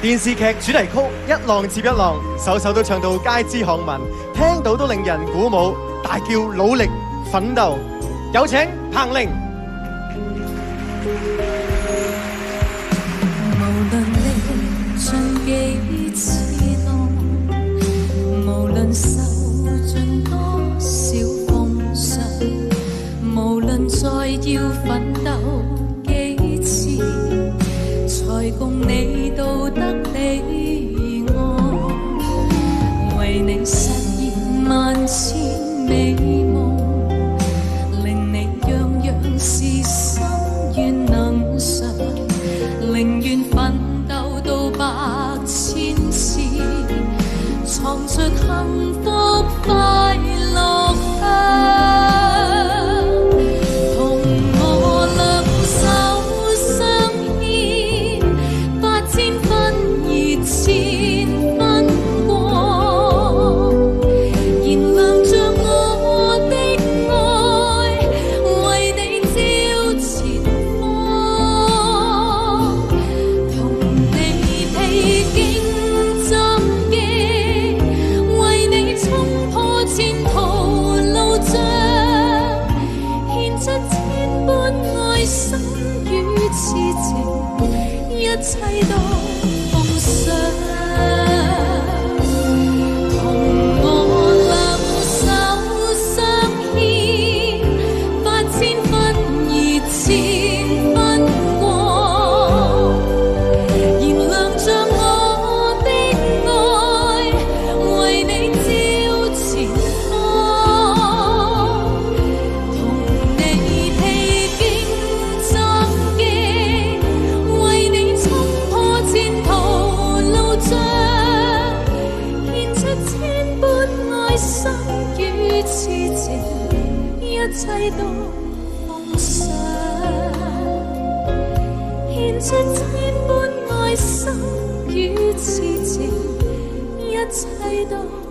电视剧主题曲一浪接一浪，首首都唱到街知巷闻，听到都令人鼓舞，大叫努力奋斗。有请彭玲。共你到得彼岸，为你实现万千美梦，令你样样事心愿能偿，宁愿奋斗到百千次，藏着幸一切都奉上。心與痴情，一切都奉上。獻出千般爱心与痴情，一切都。